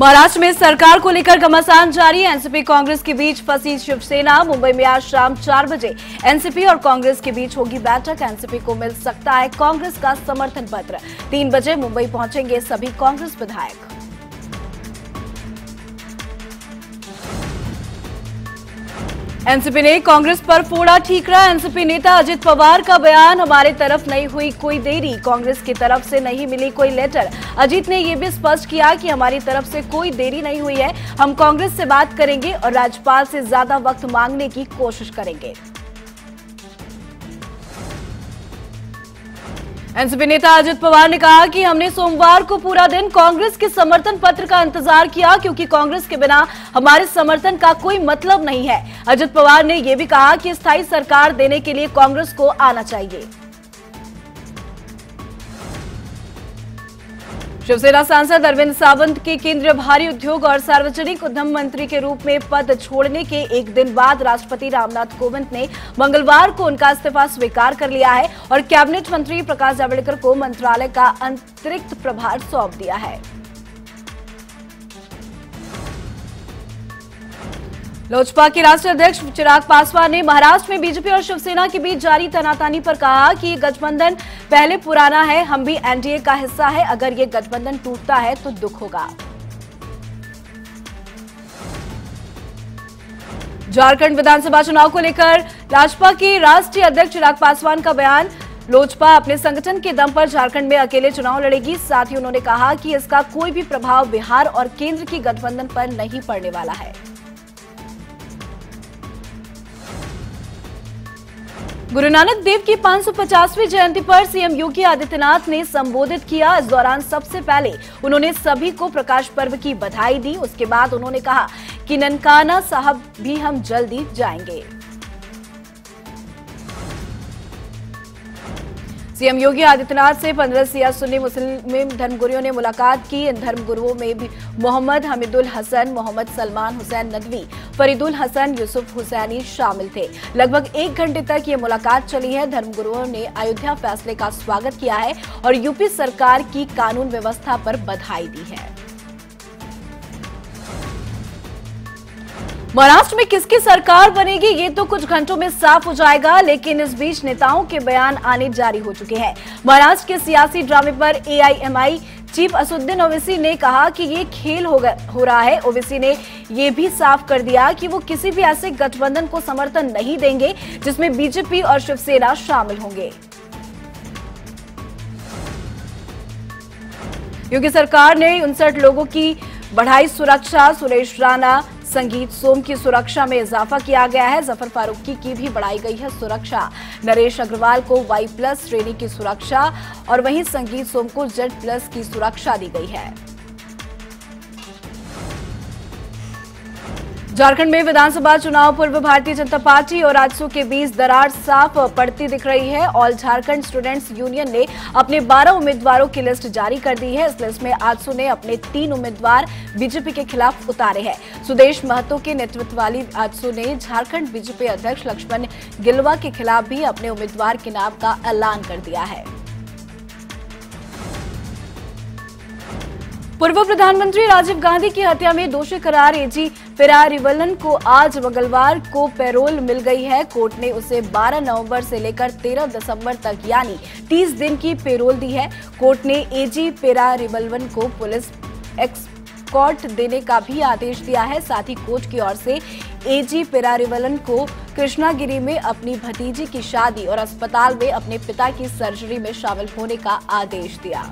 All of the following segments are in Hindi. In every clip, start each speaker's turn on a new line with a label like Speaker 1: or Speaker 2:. Speaker 1: महाराष्ट्र में सरकार को लेकर घमासान जारी एनसीपी कांग्रेस के बीच फंसी शिवसेना मुंबई में आज शाम चार बजे एनसीपी और कांग्रेस के बीच होगी बैठक एनसीपी को मिल सकता है कांग्रेस का समर्थन पत्र तीन बजे मुंबई पहुंचेंगे सभी कांग्रेस विधायक एनसीपी ने कांग्रेस पर फोड़ा ठीकरा एनसीपी नेता अजित पवार का बयान हमारे तरफ नहीं हुई कोई देरी कांग्रेस की तरफ से नहीं मिली कोई लेटर अजीत ने यह भी स्पष्ट किया कि हमारी तरफ से कोई देरी नहीं हुई है हम कांग्रेस से बात करेंगे और राज्यपाल से ज्यादा वक्त मांगने की कोशिश करेंगे एनसीपी नेता अजित पवार ने कहा कि हमने सोमवार को पूरा दिन कांग्रेस के समर्थन पत्र का इंतजार किया क्योंकि कांग्रेस के बिना हमारे समर्थन का कोई मतलब नहीं है अजित पवार ने यह भी कहा कि स्थायी सरकार देने के लिए कांग्रेस को आना चाहिए शिवसेना सांसद अरविंद सावंत के केंद्रीय भारी उद्योग और सार्वजनिक उद्यम मंत्री के रूप में पद छोड़ने के एक दिन बाद राष्ट्रपति रामनाथ कोविंद ने मंगलवार को उनका इस्तीफा स्वीकार कर लिया है और कैबिनेट मंत्री प्रकाश जावड़ेकर को मंत्रालय का अतिरिक्त प्रभार सौंप दिया है लोजपा के राष्ट्रीय अध्यक्ष चिराग पासवान ने महाराष्ट्र में बीजेपी और शिवसेना के बीच जारी तनातानी पर कहा कि ये गठबंधन पहले पुराना है हम भी एनडीए का हिस्सा है अगर ये गठबंधन टूटता है तो दुख होगा झारखंड विधानसभा चुनाव को लेकर भाजपा के राष्ट्रीय अध्यक्ष चिराग पासवान का बयान लोजपा अपने संगठन के दम पर झारखंड में अकेले चुनाव लड़ेगी साथ ही उन्होंने कहा कि इसका कोई भी प्रभाव बिहार और केंद्र की गठबंधन पर नहीं पड़ने वाला है गुरु नानक देव की 550वीं जयंती पर सीएम योगी आदित्यनाथ ने संबोधित किया इस दौरान सबसे पहले उन्होंने सभी को प्रकाश पर्व की बधाई दी उसके बाद उन्होंने कहा कि ननकाना साहब भी हम जल्दी जाएंगे सीएम योगी आदित्यनाथ से पंद्रह सिया सुन्नी मुस्लिम धर्मगुरुओं ने मुलाकात की इन धर्मगुरुओं में भी मोहम्मद हमीदुल हसन मोहम्मद सलमान हुसैन नदवी फरीदुल हसन यूसुफ हुसैनी शामिल थे लगभग एक घंटे तक ये मुलाकात चली है धर्मगुरुओं ने अयोध्या फैसले का स्वागत किया है और यूपी सरकार की कानून व्यवस्था पर बधाई दी है महाराष्ट्र में किसकी सरकार बनेगी ये तो कुछ घंटों में साफ हो जाएगा लेकिन इस बीच नेताओं के बयान आने जारी हो चुके हैं महाराष्ट्र के सियासी ड्रामे पर एआईएमआई चीफ असुद्दीन ओवैसी ने कहा कि ये खेल हो, हो रहा है ओवैसी ने ये भी साफ कर दिया कि वो किसी भी ऐसे गठबंधन को समर्थन नहीं देंगे जिसमें बीजेपी और शिवसेना शामिल होंगे योगी सरकार ने उनसठ लोगों की बढ़ाई सुरक्षा सुरेश राणा संगीत सोम की सुरक्षा में इजाफा किया गया है जफर फारूकी की भी बढ़ाई गई है सुरक्षा नरेश अग्रवाल को वाई प्लस श्रेणी की सुरक्षा और वहीं संगीत सोम को जेड प्लस की सुरक्षा दी गई है झारखंड में विधानसभा चुनाव पूर्व भारतीय जनता पार्टी और आजसू के बीच दरार साफ पड़ती दिख रही है ऑल झारखंड स्टूडेंट्स यूनियन ने अपने 12 उम्मीदवारों की लिस्ट जारी कर दी है इस लिस्ट में आजसू ने अपने तीन उम्मीदवार बीजेपी के खिलाफ उतारे हैं सुदेश महतो के नेतृत्व वाली आजसू ने झारखंड बीजेपी अध्यक्ष लक्ष्मण गिलवा के खिलाफ भी अपने उम्मीदवार के नाम का ऐलान कर दिया है पूर्व प्रधानमंत्री राजीव गांधी की हत्या में दोषी करार एजी पेरारिवलन को आज मंगलवार को पैरोल मिल गई है कोर्ट ने उसे 12 नवंबर से लेकर 13 दिसंबर तक यानी 30 दिन की पेरोल दी है कोर्ट ने एजी पेरारिवलन को पुलिस एक्सकॉर्ट देने का भी आदेश दिया है साथ ही कोर्ट की ओर से एजी पेरारिवलन को कृष्णागिरी में अपनी भतीजी की शादी और अस्पताल में अपने पिता की सर्जरी में शामिल होने का आदेश दिया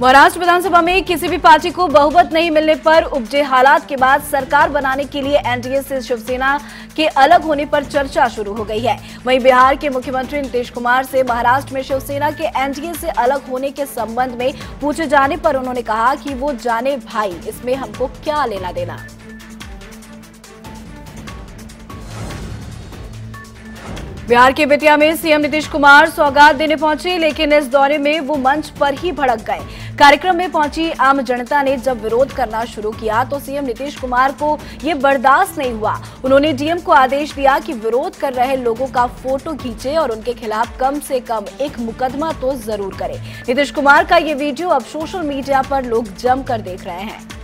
Speaker 1: महाराष्ट्र विधानसभा में किसी भी पार्टी को बहुमत नहीं मिलने पर उपजे हालात के बाद सरकार बनाने के लिए एनडीए से शिवसेना के अलग होने पर चर्चा शुरू हो गई है वहीं बिहार के मुख्यमंत्री नीतीश कुमार से महाराष्ट्र में शिवसेना के एनडीए से अलग होने के संबंध में पूछे जाने पर उन्होंने कहा कि वो जाने भाई इसमें हमको क्या लेना देना बिहार के बेतिया में सीएम नीतीश कुमार सौगात देने पहुंचे लेकिन इस दौरे में वो मंच पर ही भड़क गए कार्यक्रम में पहुंची आम जनता ने जब विरोध करना शुरू किया तो सीएम नीतीश कुमार को यह बर्दाश्त नहीं हुआ उन्होंने डीएम को आदेश दिया कि विरोध कर रहे लोगों का फोटो खींचे और उनके खिलाफ कम से कम एक मुकदमा तो जरूर करे नीतीश कुमार का ये वीडियो अब सोशल मीडिया पर लोग जमकर देख रहे हैं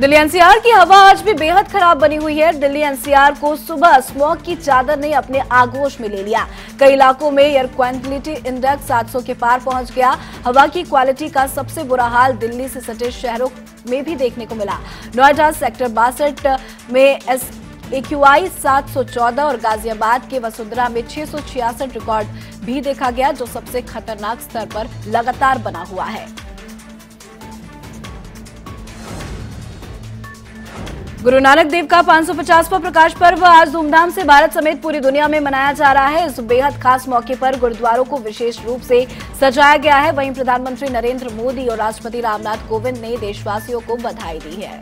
Speaker 1: दिल्ली एनसीआर की हवा आज भी बेहद खराब बनी हुई है दिल्ली एनसीआर को सुबह स्मॉग की चादर ने अपने आगोश में ले लिया कई इलाकों में एयर क्वालिटी इंडेक्स 700 के पार पहुंच गया हवा की क्वालिटी का सबसे बुरा हाल दिल्ली से सटे शहरों में भी देखने को मिला नोएडा सेक्टर बासठ में एस एक्यूआई 714 और गाजियाबाद के वसुंधरा में छह रिकॉर्ड भी देखा गया जो सबसे खतरनाक स्तर पर लगातार बना हुआ है गुरु नानक देव का 550वां प्रकाश पर्व आज धूमधाम से भारत समेत पूरी दुनिया में मनाया जा रहा है इस बेहद खास मौके पर गुरुद्वारों को विशेष रूप से सजाया गया है वहीं प्रधानमंत्री नरेंद्र मोदी और राष्ट्रपति रामनाथ कोविंद ने देशवासियों को बधाई दी है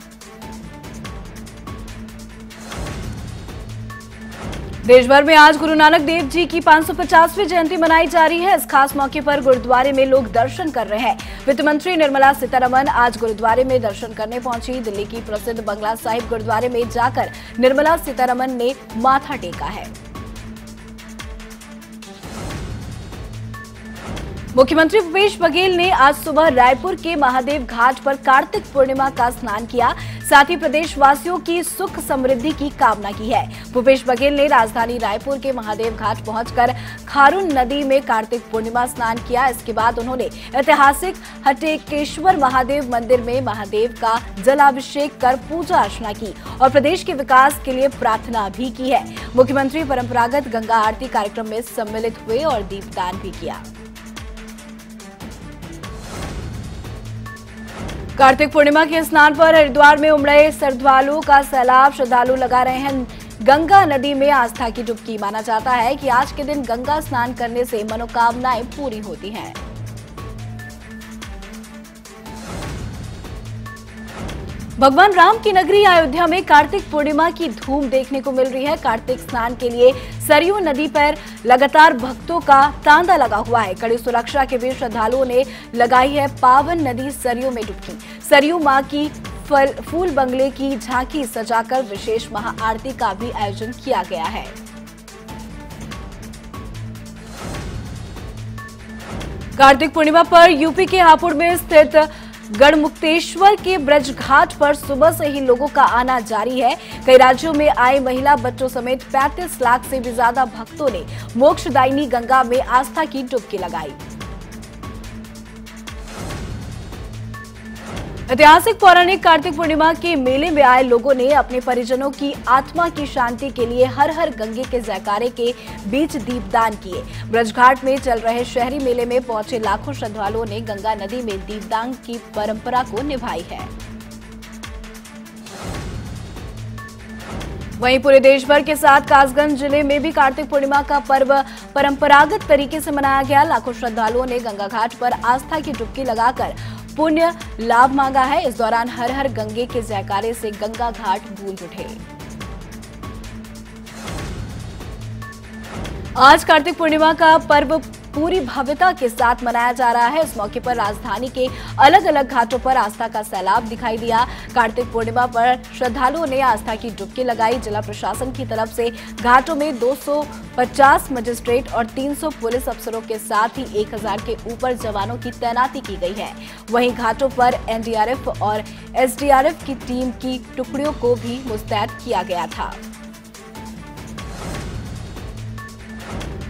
Speaker 1: देश भर में आज गुरु नानक देव जी की 550वीं जयंती मनाई जा रही है इस खास मौके पर गुरुद्वारे में लोग दर्शन कर रहे हैं वित्त मंत्री निर्मला सीतारमन आज गुरुद्वारे में दर्शन करने पहुंची दिल्ली की प्रसिद्ध बंगला साहिब गुरुद्वारे में जाकर निर्मला सीतारमन ने माथा टेका है मुख्यमंत्री भूपेश बघेल ने आज सुबह रायपुर के महादेव घाट पर कार्तिक पूर्णिमा का स्नान किया साथ ही प्रदेशवासियों की सुख समृद्धि की कामना की है भूपेश बघेल ने राजधानी रायपुर के महादेव घाट पहुंचकर खारून नदी में कार्तिक पूर्णिमा स्नान किया इसके बाद उन्होंने ऐतिहासिक हटेकेश्वर महादेव मंदिर में महादेव का जलाभिषेक कर पूजा अर्चना की और प्रदेश के विकास के लिए प्रार्थना भी की है मुख्यमंत्री परम्परागत गंगा आरती कार्यक्रम में सम्मिलित हुए और दीपदान भी किया कार्तिक पूर्णिमा के स्नान पर हरिद्वार में उमड़े श्रद्धालुओं का सैलाब श्रद्धालु लगा रहे हैं गंगा नदी में आस्था की डुबकी माना जाता है कि आज के दिन गंगा स्नान करने से मनोकामनाएं पूरी होती हैं भगवान राम की नगरी अयोध्या में कार्तिक पूर्णिमा की धूम देखने को मिल रही है कार्तिक स्नान के लिए सरयू नदी पर लगातार भक्तों का तांदा लगा हुआ है कड़ी सुरक्षा के बीच श्रद्धालुओं ने लगाई है पावन नदी सरयू में डुबकी सरयू माँ की फल फूल बंगले की झांकी सजाकर विशेष महाआरती का भी आयोजन किया गया है कार्तिक पूर्णिमा पर यूपी के हापुड़ में स्थित गढ़मुक्तेश्वर के ब्रज घाट पर सुबह से ही लोगों का आना जारी है कई राज्यों में आए महिला बच्चों समेत 35 लाख से भी ज्यादा भक्तों ने मोक्षदायिनी गंगा में आस्था की डुबकी लगाई ऐतिहासिक पौराणिक कार्तिक पूर्णिमा के मेले में आए लोगों ने अपने परिजनों की आत्मा की शांति के लिए हर हर गंगे के जयकारे के बीच दीपदान किए ब्रजघाट में चल रहे शहरी मेले में पहुंचे लाखों श्रद्धालुओं ने गंगा नदी में दीपदान की परंपरा को निभाई है वहीं पूरे देश भर के साथ कासगंज जिले में भी कार्तिक पूर्णिमा का पर्व परंपरागत तरीके से मनाया गया लाखों श्रद्धालुओं ने गंगा घाट पर आस्था की डुबकी लगाकर पुण्य लाभ मांगा है इस दौरान हर हर गंगे के जयकारे से गंगा घाट गूंज उठे आज कार्तिक पूर्णिमा का पर्व पूरी भव्यता के साथ मनाया जा रहा है इस मौके पर राजधानी के अलग अलग घाटों पर आस्था का सैलाब दिखाई दिया कार्तिक पूर्णिमा पर श्रद्धालुओं ने आस्था की डुबकी लगाई जिला प्रशासन की तरफ से घाटों में 250 मजिस्ट्रेट और 300 पुलिस अफसरों के साथ ही 1000 के ऊपर जवानों की तैनाती की गई है वही घाटों पर एनडीआरएफ और एसडीआरएफ की टीम की टुकड़ियों को भी मुस्तैद किया गया था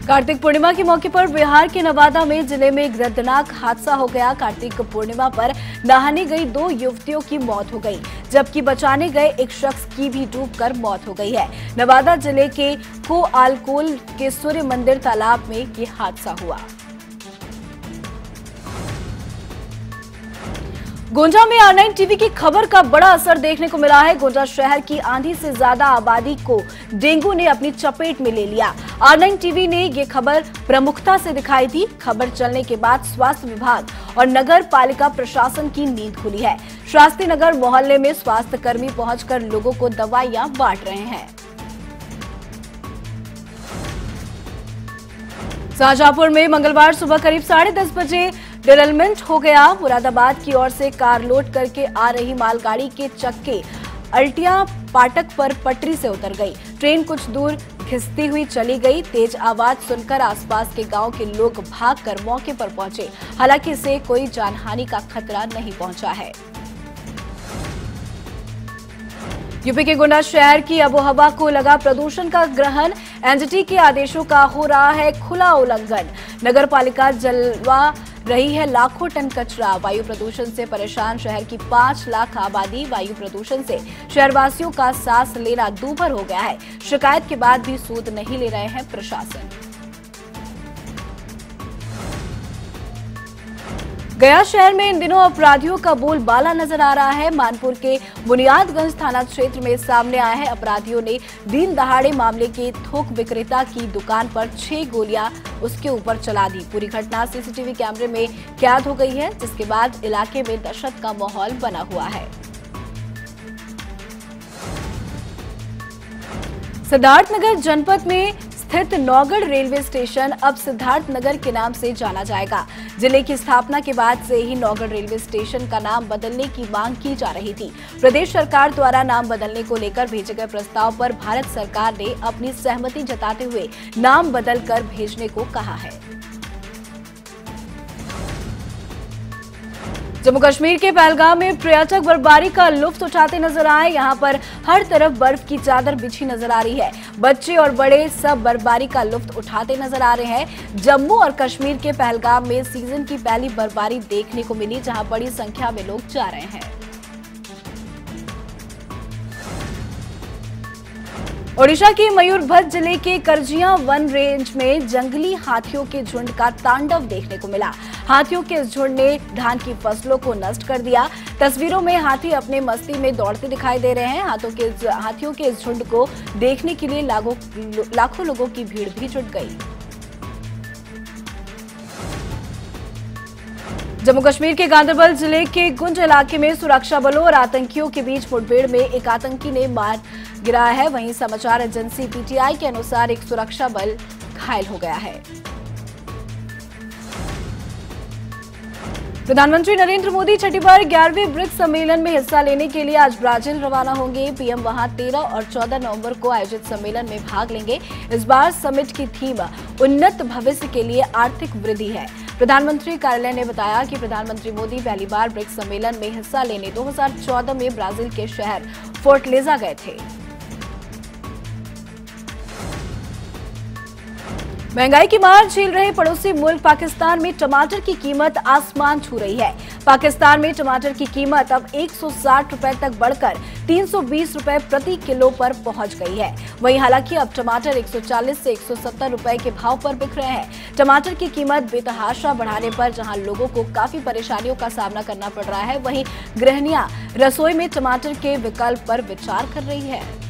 Speaker 1: कार्तिक पूर्णिमा के मौके पर बिहार के नवादा में जिले में एक दर्दनाक हादसा हो गया कार्तिक पूर्णिमा पर नहाने गई दो युवतियों की मौत हो गई जबकि बचाने गए एक शख्स की भी डूबकर मौत हो गई है नवादा जिले के को आलकोल के सूर्य मंदिर तालाब में ये हादसा हुआ गोंजा में आर नाइन टीवी की खबर का बड़ा असर देखने को मिला है गोंजा शहर की आंधी से ज्यादा आबादी को डेंगू ने अपनी चपेट में ले लिया आर नाइन टीवी ने ये खबर प्रमुखता से दिखाई दी खबर चलने के बाद स्वास्थ्य विभाग और नगर पालिका प्रशासन की नींद खुली है शास्त्री नगर मोहल्ले में स्वास्थ्य कर्मी पहुंचकर लोगों को दवाइयाँ बांट रहे हैं शाहजहापुर में मंगलवार सुबह करीब साढ़े दस बजे डेरलमेंट हो गया मुरादाबाद की ओर से कार लोड करके आ रही मालगाड़ी के चक्के अल्टिया पाटक पर पटरी से उतर गई ट्रेन कुछ दूर घिसती हुई चली गई तेज आवाज सुनकर आसपास के गांव के लोग भागकर मौके पर पहुंचे हालांकि इसे कोई जानहानि का खतरा नहीं पहुंचा है यूपी के गुना शहर की आबोहवा को लगा प्रदूषण का ग्रहण एनजीटी के आदेशों का हो रहा है खुला उल्लंघन नगर पालिका जलवा रही है लाखों टन कचरा वायु प्रदूषण से परेशान शहर की पांच लाख आबादी वायु प्रदूषण से शहरवासियों का सांस लेना दूभर हो गया है शिकायत के बाद भी सूद नहीं ले रहे हैं प्रशासन गया शहर में इन दिनों अपराधियों का बोल बाला नजर आ रहा है मानपुर के बुनियादगंज थाना क्षेत्र में सामने आया है अपराधियों ने दिन दहाड़े मामले के थोक विक्रेता की दुकान पर छह गोलियां उसके ऊपर चला दी पूरी घटना सीसीटीवी कैमरे में कैद हो गई है जिसके बाद इलाके में दहशत का माहौल बना हुआ है सिद्धार्थनगर जनपद में स्थित नौगढ़ रेलवे स्टेशन अब सिद्धार्थ नगर के नाम से जाना जाएगा जिले की स्थापना के बाद से ही नौगढ़ रेलवे स्टेशन का नाम बदलने की मांग की जा रही थी प्रदेश सरकार द्वारा नाम बदलने को लेकर भेजे गए प्रस्ताव पर भारत सरकार ने अपनी सहमति जताते हुए नाम बदलकर भेजने को कहा है जम्मू कश्मीर के पहलगाम में पर्यटक बर्फबारी का लुफ्त उठाते नजर आए यहाँ पर हर तरफ बर्फ की चादर बिछी नजर आ रही है बच्चे और बड़े सब बर्फबारी का लुफ्त उठाते नजर आ रहे हैं जम्मू और कश्मीर के पहलगाम में सीजन की पहली बर्फबारी देखने को मिली जहाँ बड़ी संख्या में लोग जा रहे हैं ओडिशा के मयूरभंज जिले के करजिया वन रेंज में जंगली हाथियों के झुंड का तांडव देखने को मिला हाथियों के इस झुंड ने धान की फसलों को नष्ट कर दिया तस्वीरों में हाथी अपने मस्ती में दौड़ते दिखाई दे रहे हैं हाथों के हाथियों के इस झुंड को देखने के लिए लाखों लोगों की भीड़ भी जुट गई जम्मू कश्मीर के गांधरबल जिले के गुंज इलाके में सुरक्षा बलों और आतंकियों के बीच मुठभेड़ में एक आतंकी ने मार गिराया है वहीं समाचार एजेंसी पीटीआई के अनुसार एक सुरक्षा बल घायल हो गया है प्रधानमंत्री नरेंद्र मोदी छठी बार ग्यारहवीं ब्रिक्स सम्मेलन में हिस्सा लेने के लिए आज ब्राजील रवाना होंगे पीएम वहां 13 और 14 नवंबर को आयोजित सम्मेलन में भाग लेंगे इस बार समिट की थीम उन्नत भविष्य के लिए आर्थिक वृद्धि है प्रधानमंत्री कार्यालय ने बताया कि प्रधानमंत्री मोदी पहली बार ब्रिक्स सम्मेलन में हिस्सा लेने दो में ब्राजील के शहर फोर्टलेजा गए थे महंगाई की मार झेल रहे पड़ोसी मुल्क पाकिस्तान में टमाटर की कीमत आसमान छू रही है पाकिस्तान में टमाटर की कीमत अब 160 रुपए तक बढ़कर 320 रुपए प्रति किलो पर पहुंच गई है वहीं हालांकि अब टमाटर 140 से 170 रुपए के भाव पर बिक रहे हैं टमाटर की कीमत बेतहाशा बढ़ाने पर जहां लोगों को काफी परेशानियों का सामना करना पड़ रहा है वही गृहणिया रसोई में टमाटर के विकल्प पर विचार कर रही है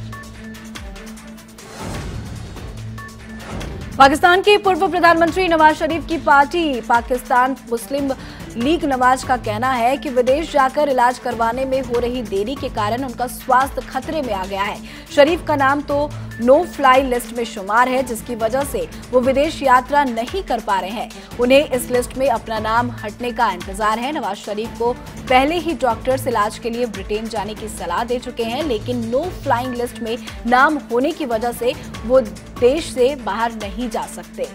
Speaker 1: पाकिस्तान के पूर्व प्रधानमंत्री नवाज शरीफ की पार्टी पाकिस्तान मुस्लिम लीग नवाज का कहना है कि विदेश जाकर इलाज करवाने में हो रही देरी के कारण उनका स्वास्थ्य खतरे में आ गया है शरीफ का नाम तो नो फ्लाई लिस्ट में शुमार है जिसकी वजह से वो विदेश यात्रा नहीं कर पा रहे हैं उन्हें इस लिस्ट में अपना नाम हटने का इंतजार है नवाज शरीफ को पहले ही डॉक्टर इलाज के लिए ब्रिटेन जाने की सलाह दे चुके हैं लेकिन नो फ्लाइंग लिस्ट में नाम होने की वजह से वो देश से बाहर नहीं जा सकते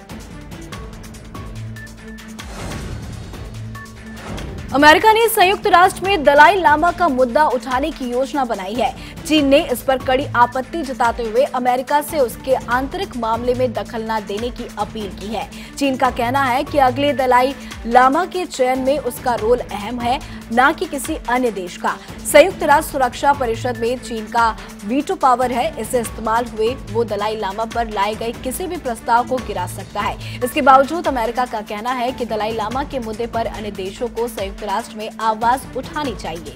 Speaker 1: अमेरिका ने संयुक्त राष्ट्र में दलाई लामा का मुद्दा उठाने की योजना बनाई है चीन ने इस पर कड़ी आपत्ति जताते हुए अमेरिका से उसके आंतरिक मामले में दखल न देने की अपील की है चीन का कहना है कि अगले दलाई लामा के चयन में उसका रोल अहम है न कि किसी अन्य देश का संयुक्त राष्ट्र सुरक्षा परिषद में चीन का वीटो पावर है इसे इस्तेमाल हुए वो दलाई लामा पर लाए गए किसी भी प्रस्ताव को गिरा सकता है इसके बावजूद अमेरिका का कहना है कि दलाई लामा के मुद्दे पर अन्य देशों को संयुक्त राष्ट्र में आवाज उठानी चाहिए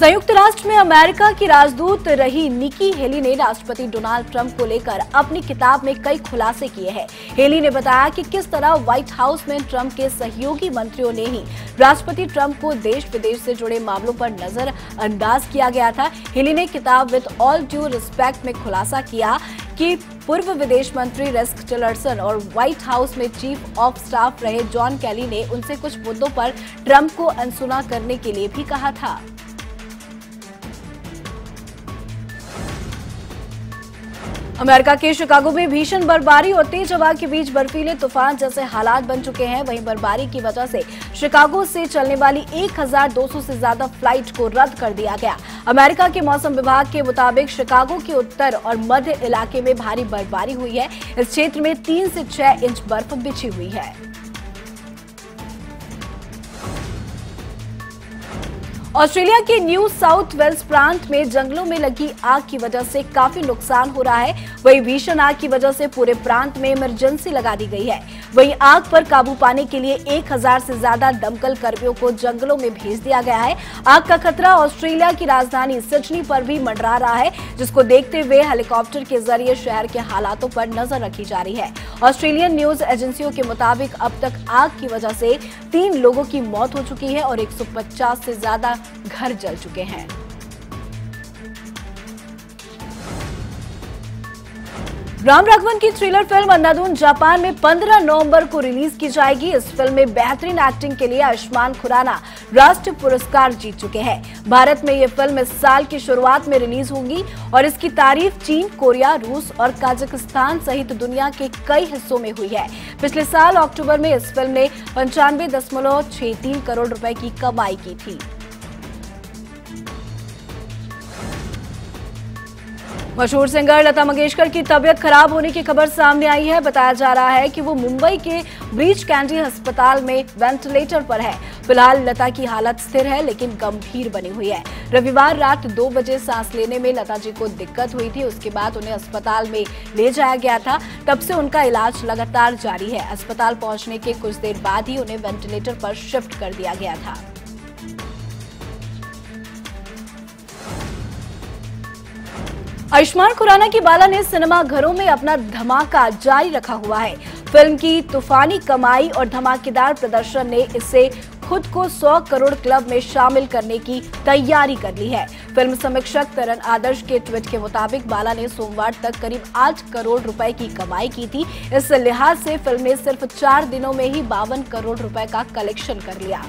Speaker 1: संयुक्त राष्ट्र में अमेरिका की राजदूत रही निकी हेली ने राष्ट्रपति डोनाल्ड ट्रंप को लेकर अपनी किताब में कई खुलासे किए हैं हेली ने बताया कि किस तरह व्हाइट हाउस में ट्रंप के सहयोगी मंत्रियों ने ही राष्ट्रपति ट्रंप को देश विदेश से जुड़े मामलों पर नजर अंदाज किया गया था हेली ने किताब विद ऑल ड्यू रिस्पेक्ट में खुलासा किया कि पूर्व विदेश मंत्री रेस्क टिलरसन और व्हाइट हाउस में चीफ ऑफ स्टाफ रहे जॉन कैली ने उनसे कुछ मुद्दों पर ट्रंप को अनसुना करने के लिए भी कहा था अमेरिका के शिकागो में भीषण बर्फबारी और तेज हवा के बीच बर्फीले तूफान जैसे हालात बन चुके हैं वहीं बर्फबारी की वजह से शिकागो से चलने वाली 1,200 से ज्यादा फ्लाइट को रद्द कर दिया गया अमेरिका के मौसम विभाग के मुताबिक शिकागो के उत्तर और मध्य इलाके में भारी बर्फबारी हुई है इस क्षेत्र में तीन से छह इंच बर्फ बिछी हुई है ऑस्ट्रेलिया के न्यू साउथ वेल्स प्रांत में जंगलों में लगी आग की वजह से काफी नुकसान हो रहा है वहीं भीषण आग की वजह से पूरे प्रांत में इमरजेंसी लगा दी गई है वहीं आग पर काबू पाने के लिए 1000 से ज्यादा दमकल कर्मियों को जंगलों में भेज दिया गया है आग का खतरा ऑस्ट्रेलिया की राजधानी सिडनी पर भी मंडरा रहा है जिसको देखते हुए हेलीकॉप्टर के जरिए शहर के हालातों पर नजर रखी जा रही है ऑस्ट्रेलियन न्यूज एजेंसियों के मुताबिक अब तक आग की वजह से तीन लोगों की मौत हो चुकी है और एक से ज्यादा घर जल चुके हैं राम राघवन की थ्रिलर फिल्म अंधाधुन जापान में 15 नवंबर को रिलीज की जाएगी इस फिल्म में बेहतरीन एक्टिंग के लिए आयुष्मान खुराना राष्ट्रीय पुरस्कार जीत चुके हैं भारत में ये फिल्म इस साल की शुरुआत में रिलीज होगी और इसकी तारीफ चीन कोरिया रूस और काजकिस्तान सहित दुनिया के कई हिस्सों में हुई है पिछले साल अक्टूबर में इस फिल्म ने पंचानवे करोड़ रुपए की कमाई की थी मशहूर सिंगर लता मंगेशकर की तबीयत खराब होने की खबर सामने आई है बताया जा रहा है कि वो मुंबई के ब्रीच कैंडी अस्पताल में वेंटिलेटर पर है फिलहाल लता की हालत स्थिर है लेकिन गंभीर बनी हुई है रविवार रात दो बजे सांस लेने में लता जी को दिक्कत हुई थी उसके बाद उन्हें अस्पताल में ले जाया गया था तब से उनका इलाज लगातार जारी है अस्पताल पहुंचने के कुछ देर बाद ही उन्हें वेंटिलेटर पर शिफ्ट कर दिया गया था आयुष्मान खुराना की बाला ने सिनेमा घरों में अपना धमाका जारी रखा हुआ है फिल्म की तूफानी कमाई और धमाकेदार प्रदर्शन ने इसे खुद को 100 करोड़ क्लब में शामिल करने की तैयारी कर ली है फिल्म समीक्षक तरन आदर्श के ट्वीट के मुताबिक बाला ने सोमवार तक करीब 8 करोड़ रुपए की कमाई की थी इस लिहाज से फिल्म ने सिर्फ चार दिनों में ही बावन करोड़ रुपए का कलेक्शन कर लिया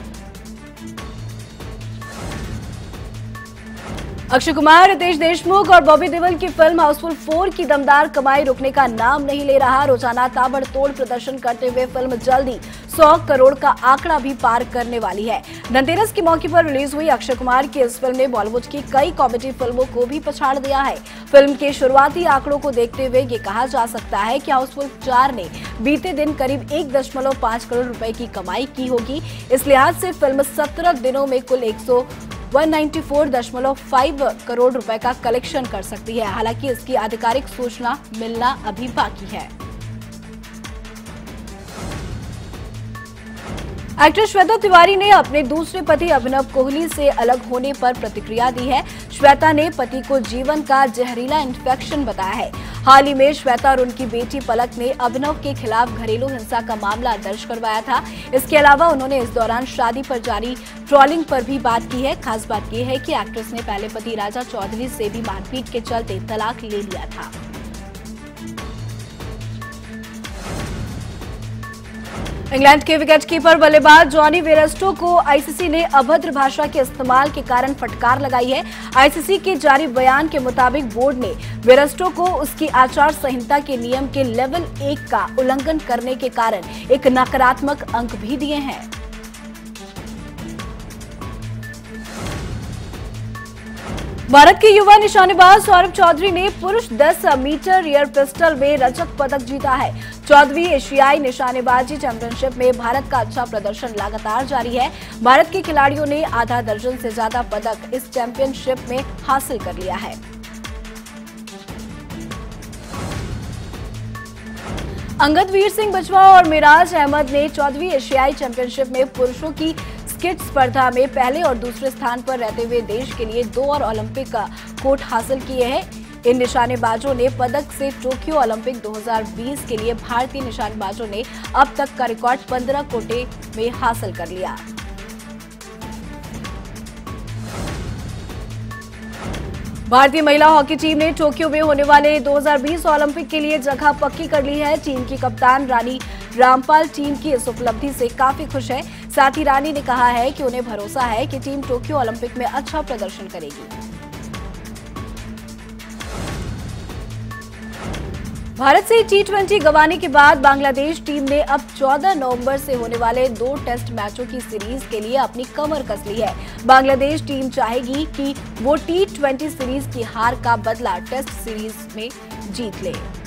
Speaker 1: अक्षय कुमार रितेश देशमुख और बॉबी देवल की फिल्म हाउसफुल फोर की दमदार कमाई रुकने का नाम नहीं ले रहा रोजाना ताबड़तोड़ प्रदर्शन करते हुए फिल्म जल्दी 100 करोड़ का आंकड़ा भी पार करने वाली है धनतेरस के मौके पर रिलीज हुई अक्षय कुमार की इस फिल्म ने बॉलीवुड की कई कॉमेडी फिल्मों को भी पछाड़ दिया है फिल्म के शुरुआती आंकड़ों को देखते हुए ये कहा जा सकता है की हाउसफुल चार ने बीते दिन करीब एक दशमलव पाँच करोड़ रूपए की कमाई की होगी इस लिहाज से फिल्म सत्रह दिनों में कुल एक 194.5 करोड़ रुपए का कलेक्शन कर सकती है हालांकि इसकी आधिकारिक सूचना मिलना अभी बाकी है एक्ट्रेस श्वेता तिवारी ने अपने दूसरे पति अभिनव कोहली से अलग होने पर प्रतिक्रिया दी है श्वेता ने पति को जीवन का जहरीला इन्फेक्शन बताया है हाल ही में श्वेता और उनकी बेटी पलक ने अभिनव के खिलाफ घरेलू हिंसा का मामला दर्ज करवाया था इसके अलावा उन्होंने इस दौरान शादी पर जारी ट्रॉलिंग पर भी बात की है खास बात यह है कि एक्ट्रेस ने पहले पति राजा चौधरी से भी मारपीट के चलते तलाक ले लिया था इंग्लैंड के विकेटकीपर बल्लेबाज जॉनी वेरस्टो को आईसीसी ने अभद्र भाषा के इस्तेमाल के कारण फटकार लगाई है आईसीसी के जारी बयान के मुताबिक बोर्ड ने वेरस्टो को उसकी आचार संहिता के नियम के लेवल एक का उल्लंघन करने के कारण एक नकारात्मक अंक भी दिए हैं भारत के युवा निशानेबाज सौरभ चौधरी ने पुरुष 10 मीटर एयर पिस्टल में रजत पदक जीता है चौदहवीं एशियाई निशानेबाजी चैंपियनशिप में भारत का अच्छा प्रदर्शन लगातार जारी है भारत के खिलाड़ियों ने आधा दर्जन से ज्यादा पदक इस चैंपियनशिप में हासिल कर लिया है अंगद वीर सिंह बचवा और मिराज अहमद ने चौदहवीं एशियाई चैंपियनशिप में पुरुषों की स्किट स्पर्धा में पहले और दूसरे स्थान पर रहते हुए देश के लिए दो और ओलंपिक का कोट हासिल किए हैं इन निशानेबाजों ने पदक से टोक्यो ओलंपिक 2020 के लिए भारतीय निशानेबाजों ने अब तक का रिकॉर्ड 15 कोटे में हासिल कर लिया भारतीय महिला हॉकी टीम ने टोक्यो में होने वाले 2020 ओलंपिक के लिए जगह पक्की कर ली है टीम की कप्तान रानी रामपाल टीम की इस उपलब्धि से काफी खुश है साथ ही रानी ने कहा है कि उन्हें भरोसा है कि टीम टोक्यो ओलंपिक में अच्छा प्रदर्शन करेगी भारत से टी ट्वेंटी गंवाने के बाद बांग्लादेश टीम ने अब 14 नवंबर से होने वाले दो टेस्ट मैचों की सीरीज के लिए अपनी कमर कस ली है बांग्लादेश टीम चाहेगी कि वो टी ट्वेंटी सीरीज की हार का बदला टेस्ट सीरीज में जीत ले